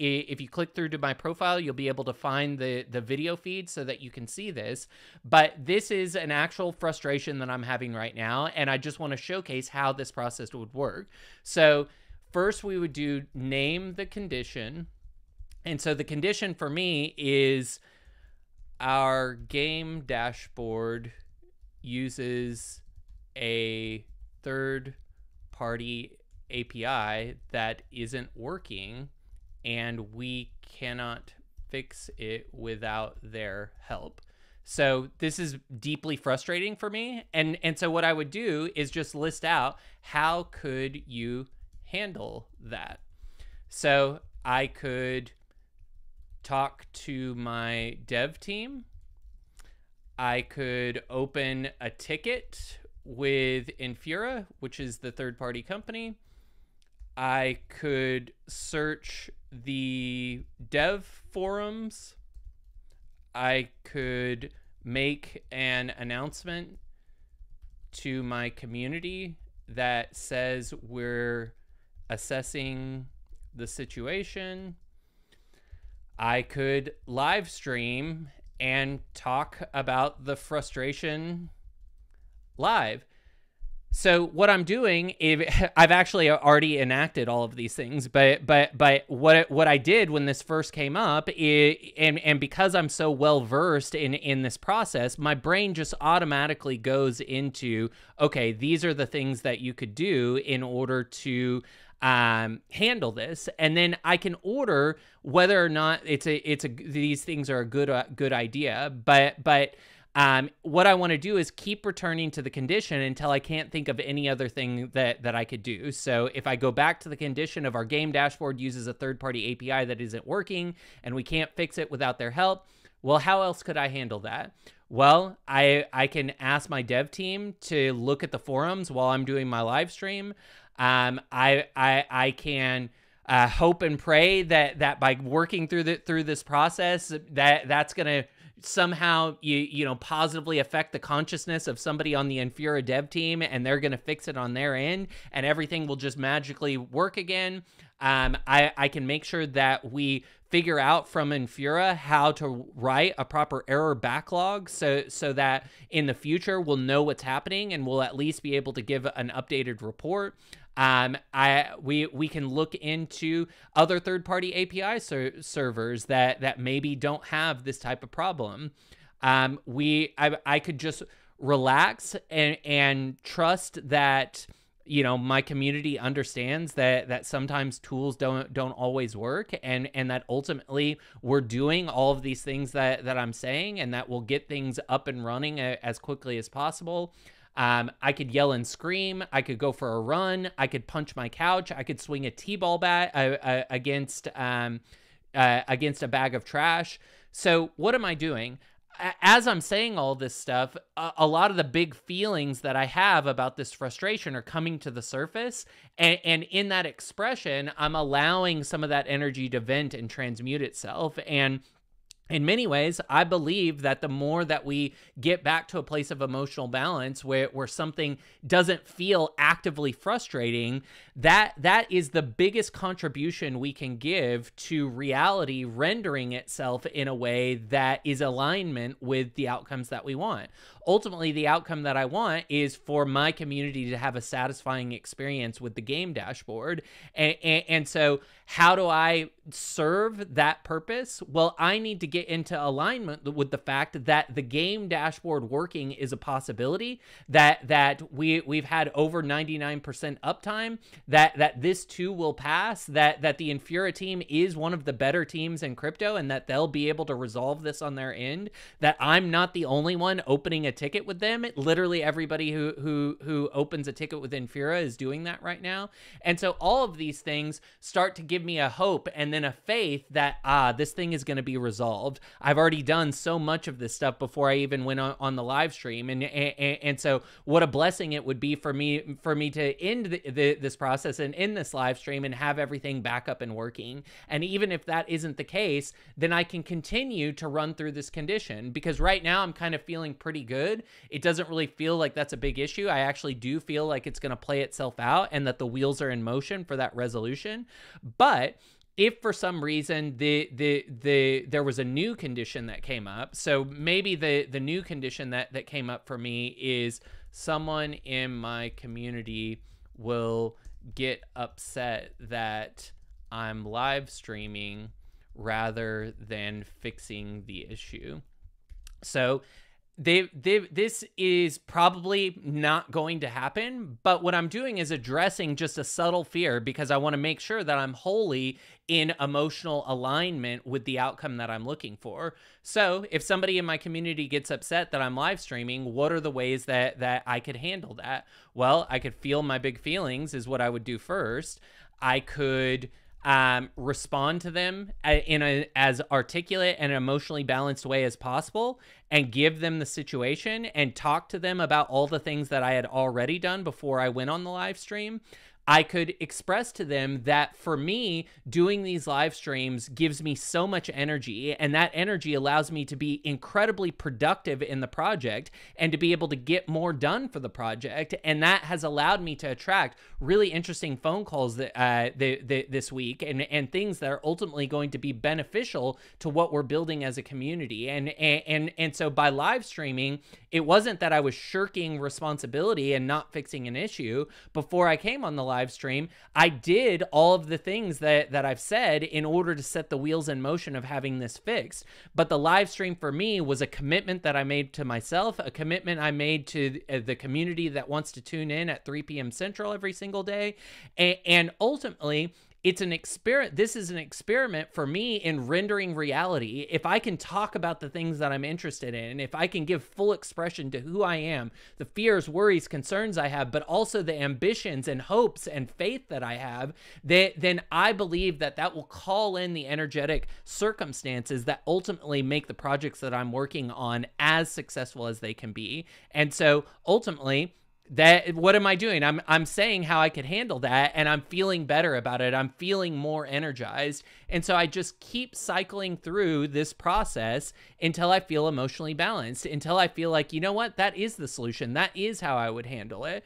if you click through to my profile, you'll be able to find the the video feed so that you can see this. But this is an actual frustration that I'm having right now, and I just want to showcase how this process would work. So first, we would do name the condition, and so the condition for me is our game dashboard uses a third party API that isn't working and we cannot fix it without their help. So this is deeply frustrating for me and and so what I would do is just list out how could you handle that. So I could talk to my dev team. I could open a ticket with Infura, which is the third party company. I could search the dev forums. I could make an announcement to my community that says we're assessing the situation. I could live stream and talk about the frustration live. So what I'm doing, if I've actually already enacted all of these things, but but but what what I did when this first came up, is, and and because I'm so well versed in in this process, my brain just automatically goes into okay, these are the things that you could do in order to um, handle this, and then I can order whether or not it's a it's a these things are a good uh, good idea. But but um, what I want to do is keep returning to the condition until I can't think of any other thing that that I could do. So if I go back to the condition of our game dashboard uses a third party API that isn't working and we can't fix it without their help, well, how else could I handle that? Well, I I can ask my dev team to look at the forums while I'm doing my live stream. Um, I I I can uh, hope and pray that that by working through the through this process that that's gonna somehow you you know positively affect the consciousness of somebody on the Infura dev team and they're going to fix it on their end and everything will just magically work again. Um, I, I can make sure that we figure out from Infura how to write a proper error backlog so so that in the future we'll know what's happening and we'll at least be able to give an updated report. Um, I we we can look into other third-party API ser- servers that that maybe don't have this type of problem. Um, we I I could just relax and and trust that you know my community understands that that sometimes tools don't don't always work and and that ultimately we're doing all of these things that that I'm saying and that will get things up and running as quickly as possible um, I could yell and scream. I could go for a run. I could punch my couch. I could swing a t-ball bat uh, uh, against um, uh, against a bag of trash. So what am I doing? As I'm saying all this stuff, a, a, lot of the big feelings that I have about this frustration are coming to the surface. And, and in that expression, I'm allowing some of that energy to vent and transmute itself. And in many ways, I believe that the more that we get back to a place of emotional balance where, where something doesn't feel actively frustrating, that that is the biggest contribution we can give to reality rendering itself in a way that is alignment with the outcomes that we want ultimately the outcome that I want is for my community to have a satisfying experience with the game dashboard. And, and, and, so how do I serve that purpose? Well, I need to get into alignment with the fact that the game dashboard working is a possibility, that that we we've had over 99% uptime, that that this too will pass, that that the Infura team is one of the better teams in crypto and that they'll be able to resolve this on their end, that I'm not the only one opening a ticket with them. literally everybody who who who opens a ticket with Infura is doing that right now. And so all of these things start to give me a hope and then a faith that ah this thing is going to be resolved. I've already done so much of this stuff before I even went on, on the live stream and, and and so what a blessing it would be for me for me to end the, the, this process and end this live stream and have everything back up and working. And even if that isn't the case, then I can continue to run through this condition because right now I'm kind of feeling pretty good good. It doesn't really feel like that's a big issue. I actually do feel like it's going to play itself out and that the wheels are in motion for that resolution. But if for some reason the the the there was a new condition that came up so maybe the the new condition that that came up for me is someone in my community will get upset that I'm live streaming rather than fixing the issue. So they, they this is probably not going to happen but what i'm doing is addressing just a subtle fear because i want to make sure that i'm wholly in emotional alignment with the outcome that i'm looking for. So if somebody in my community gets upset that i'm live streaming what are the ways that that i could handle that? Well i could feel my big feelings is what i would do first. I could um, respond to them uh, in a as articulate and emotionally balanced way as possible and give them the situation and talk to them about all the things that I had already done before I went on the live stream. I could express to them that for me, doing these live streams gives me so much energy, and that energy allows me to be incredibly productive in the project and to be able to get more done for the project. And that has allowed me to attract really interesting phone calls that, uh, the, the, this week and, and things that are ultimately going to be beneficial to what we're building as a community. And, and, and, and so by live streaming, it wasn't that I was shirking responsibility and not fixing an issue before I came on the live stream, I did all of the things that that I've said in order to set the wheels in motion of having this fixed. But the live stream for me was a commitment that I made to myself, a commitment I made to uh, the community that wants to tune in at 3 p.m. Central every single day, and, and ultimately it's an experiment this is an experiment for me in rendering reality. If i can talk about the things that i'm interested in if i can give full expression to who i am the fears worries concerns i have but also the ambitions and hopes and faith that i have that then i believe that that will call in the energetic circumstances that ultimately make the projects that i'm working on as successful as they can be. And so ultimately that what am i doing? I'm i'm saying how i could handle that and i'm feeling better about it. I'm feeling more energized. And so i just keep cycling through this process until i feel emotionally balanced until i feel like you know what? That is the solution. That is how i would handle it.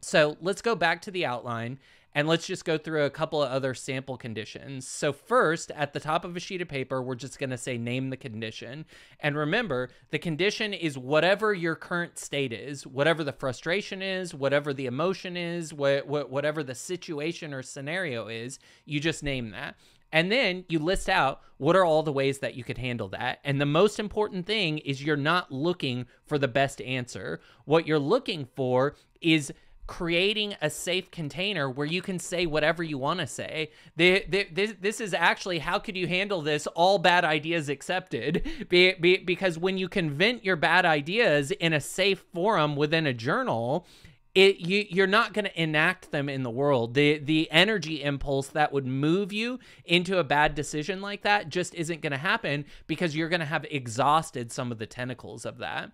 So let's go back to the outline and let's just go through a couple of other sample conditions. So first, at the top of a sheet of paper, we're just going to say name the condition. And remember, the condition is whatever your current state is, whatever the frustration is, whatever the emotion is, wh- wh- whatever the situation or scenario is, you just name that. And then you list out what are all the ways that you could handle that. And the most important thing is you're not looking for the best answer. What you're looking for is creating a safe container where you can say whatever you want to say. The, the, this, this is actually how could you handle this? All bad ideas accepted. Be, be, because when you can vent your bad ideas in a safe forum within a journal, it you you're not going to enact them in the world the the energy impulse that would move you into a bad decision like that just isn't going to happen because you're going to have exhausted some of the tentacles of that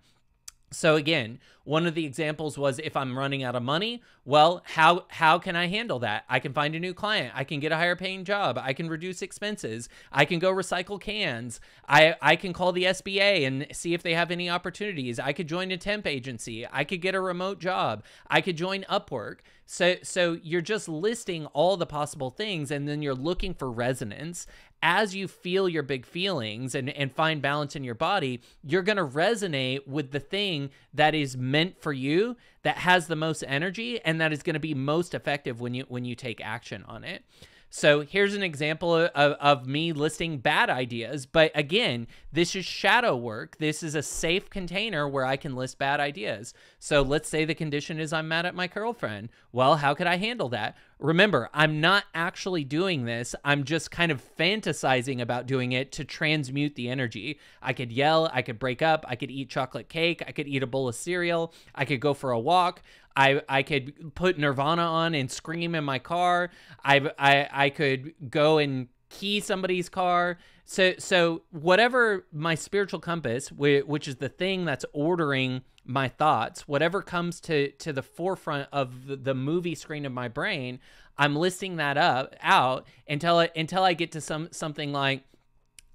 so again, one of the examples was if I'm running out of money, well, how how can I handle that? I can find a new client, I can get a higher paying job, I can reduce expenses, I can go recycle cans, I I can call the SBA and see if they have any opportunities. I could join a temp agency, I could get a remote job, I could join Upwork. So so you're just listing all the possible things and then you're looking for resonance as you feel your big feelings and, and find balance in your body, you're to resonate with the thing that is meant for you, that has the most energy, and that is to be most effective when you when you take action on it. So here's an example of, of me listing bad ideas. But again, this is shadow work. This is a safe container where I can list bad ideas. So let's say the condition is I'm mad at my girlfriend. Well, how could I handle that? Remember, I'm not actually doing this. I'm just kind of fantasizing about doing it to transmute the energy. I could yell, I could break up, I could eat chocolate cake, I could eat a bowl of cereal, I could go for a walk. I, I could put Nirvana on and scream in my car. I, I, I could go and key somebody's car. So so whatever my spiritual compass, which is the thing that's ordering my thoughts, whatever comes to to the forefront of the, movie screen of my brain, I'm listing that up out until I, until I get to some something like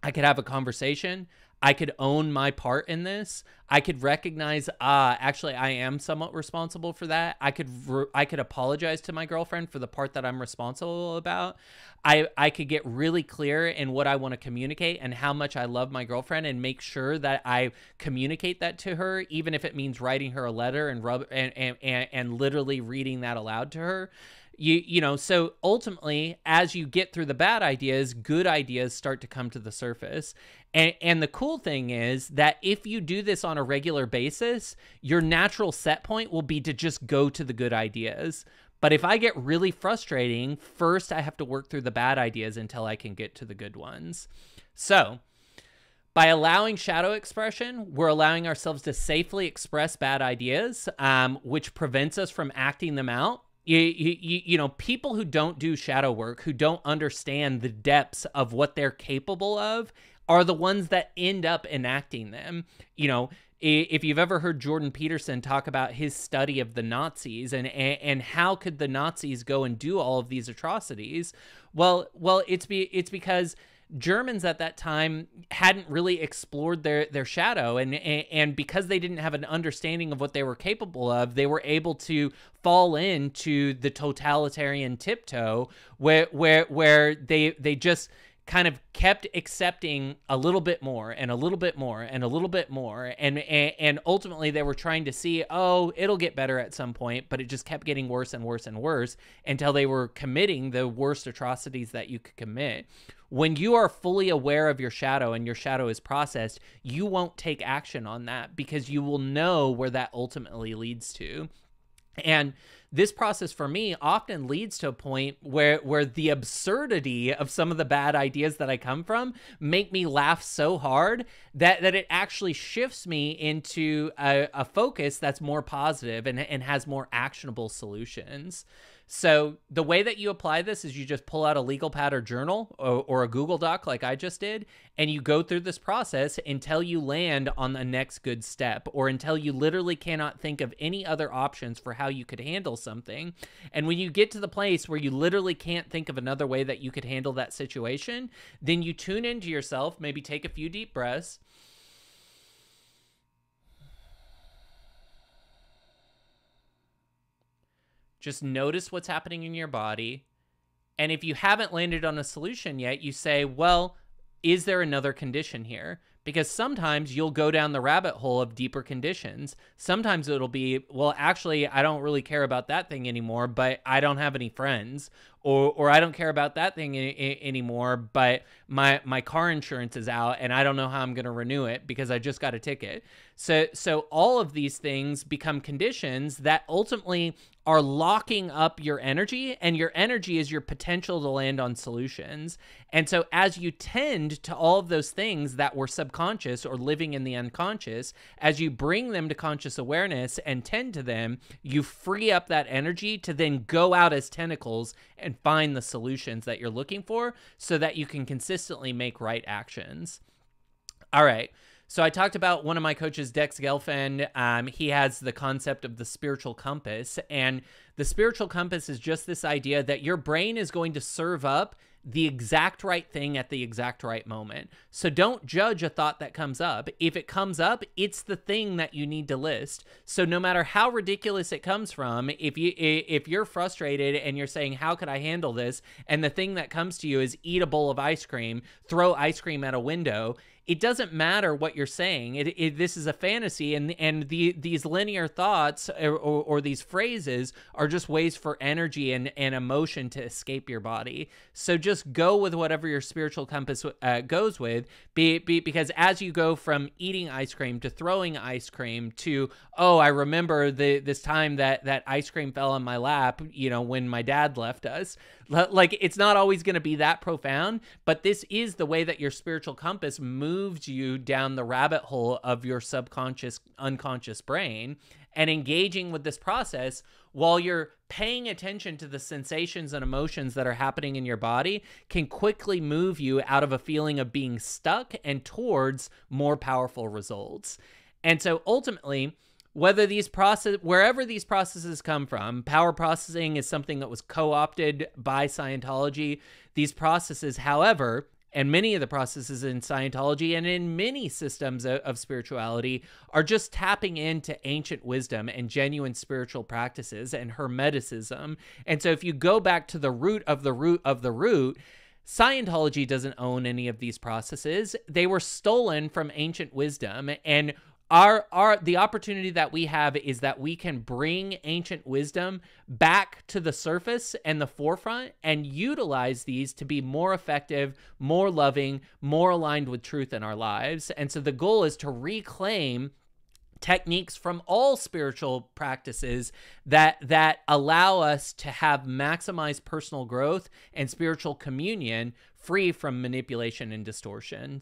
I could have a conversation. I could own my part in this. I could recognize, ah, uh, actually, I am somewhat responsible for that. I could, re- I could apologize to my girlfriend for the part that I'm responsible about. I, I could get really clear in what I want to communicate and how much I love my girlfriend, and make sure that I communicate that to her, even if it means writing her a letter and rub and and, and, and literally reading that aloud to her you you know so ultimately as you get through the bad ideas good ideas start to come to the surface. And and the cool thing is that if you do this on a regular basis your natural set point will be to just go to the good ideas. But if i get really frustrating first i have to work through the bad ideas until i can get to the good ones. So by allowing shadow expression, we're allowing ourselves to safely express bad ideas, um, which prevents us from acting them out you, you, you know people who don't do shadow work who don't understand the depths of what they're capable of are the ones that end up enacting them. You know if you've ever heard Jordan Peterson talk about his study of the Nazis and, and and how could the Nazis go and do all of these atrocities? Well well it's be it's because Germans at that time hadn't really explored their their shadow and and because they didn't have an understanding of what they were capable of they were able to fall into the totalitarian tiptoe where where where they they just kind of kept accepting a little bit more and a little bit more and a little bit more. And, and and ultimately they were trying to see oh it'll get better at some point but it just kept getting worse and worse and worse until they were committing the worst atrocities that you could commit when you are fully aware of your shadow and your shadow is processed you won't take action on that because you will know where that ultimately leads to and this process for me often leads to a point where where the absurdity of some of the bad ideas that I come from make me laugh so hard that that it actually shifts me into a, a focus that's more positive and, and has more actionable solutions. So the way that you apply this is you just pull out a legal pad or journal or, or, a Google Doc like I just did, and you go through this process until you land on the next good step or until you literally cannot think of any other options for how you could handle something. And when you get to the place where you literally can't think of another way that you could handle that situation, then you tune into yourself, maybe take a few deep breaths Just notice what's happening in your body. And if you haven't landed on a solution yet, you say, well, is there another condition here? Because sometimes you'll go down the rabbit hole of deeper conditions. Sometimes it'll be, well, actually, I don't really care about that thing anymore, but I don't have any friends or or I don't care about that thing anymore, but my my car insurance is out and I don't know how I'm going to renew it because I just got a ticket. So so all of these things become conditions that ultimately are locking up your energy and your energy is your potential to land on solutions. And so as you tend to all of those things that were subconscious or living in the unconscious, as you bring them to conscious awareness and tend to them, you free up that energy to then go out as tentacles and find the solutions that you're looking for so that you can consistently make right actions. All right. So I talked about one of my coaches, Dex Gelfand. Um, he has the concept of the spiritual compass, and the spiritual compass is just this idea that your brain is going to serve up the exact right thing at the exact right moment. So don't judge a thought that comes up. If it comes up, it's the thing that you need to list. So no matter how ridiculous it comes from, if you if you're frustrated and you're saying how could I handle this and the thing that comes to you is eat a bowl of ice cream, throw ice cream at a window, it doesn't matter what you're saying. It, it, this is a fantasy, and and the these linear thoughts or, or, or, these phrases are just ways for energy and, and emotion to escape your body. So just go with whatever your spiritual compass uh, goes with. Be, be because as you go from eating ice cream to throwing ice cream to oh I remember the this time that that ice cream fell on my lap. You know when my dad left us. Like it's not always going to be that profound, but this is the way that your spiritual compass moves you down the rabbit hole of your subconscious, unconscious brain. And engaging with this process while you're paying attention to the sensations and emotions that are happening in your body can quickly move you out of a feeling of being stuck and towards more powerful results. And so ultimately, whether these process wherever these processes come from power processing is something that was co-opted by scientology these processes however and many of the processes in Scientology and in many systems of, of, spirituality are just tapping into ancient wisdom and genuine spiritual practices and Hermeticism. And so if you go back to the root of the root of the root, Scientology doesn't own any of these processes. They were stolen from ancient wisdom and our our the opportunity that we have is that we can bring ancient wisdom back to the surface and the forefront and utilize these to be more effective, more loving, more aligned with truth in our lives. And so the goal is to reclaim techniques from all spiritual practices that that allow us to have maximized personal growth and spiritual communion free from manipulation and distortion.